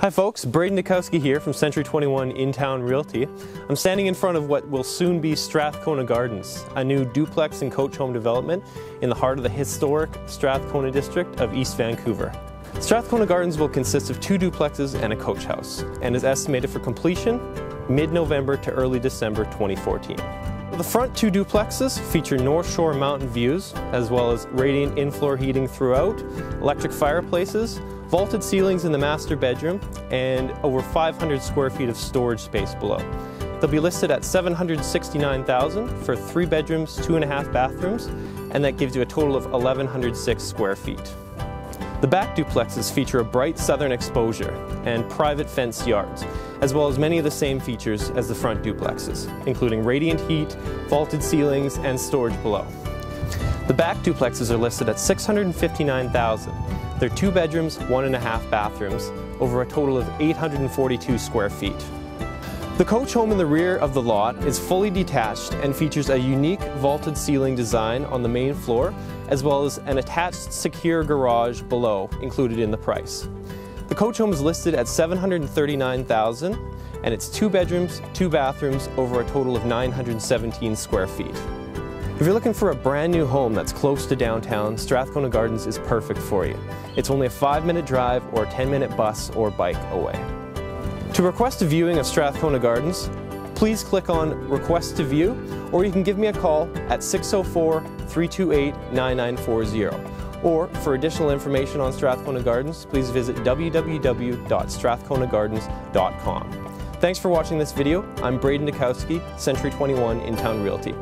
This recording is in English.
Hi folks, Braden Dukowski here from Century 21 In-Town Realty. I'm standing in front of what will soon be Strathcona Gardens, a new duplex and coach home development in the heart of the historic Strathcona district of East Vancouver. Strathcona Gardens will consist of two duplexes and a coach house and is estimated for completion mid-November to early December 2014. The front two duplexes feature North Shore mountain views, as well as radiant in-floor heating throughout, electric fireplaces, vaulted ceilings in the master bedroom, and over 500 square feet of storage space below. They'll be listed at 769,000 for three bedrooms, two and a half bathrooms, and that gives you a total of 1,106 square feet. The back duplexes feature a bright southern exposure and private fenced yards, as well as many of the same features as the front duplexes, including radiant heat, vaulted ceilings, and storage below. The back duplexes are listed at 659,000. They're two bedrooms, one and a half bathrooms, over a total of 842 square feet. The coach home in the rear of the lot is fully detached and features a unique vaulted ceiling design on the main floor, as well as an attached secure garage below included in the price. The coach home is listed at 739,000 and it's two bedrooms, two bathrooms over a total of 917 square feet. If you're looking for a brand new home that's close to downtown, Strathcona Gardens is perfect for you. It's only a five minute drive or a 10 minute bus or bike away. To request a viewing of Strathcona Gardens, please click on Request to View, or you can give me a call at 604-328-9940. Or for additional information on Strathcona Gardens, please visit www.strathconagardens.com. Thanks for watching this video. I'm Braden Dukowski, Century 21 In Town Realty.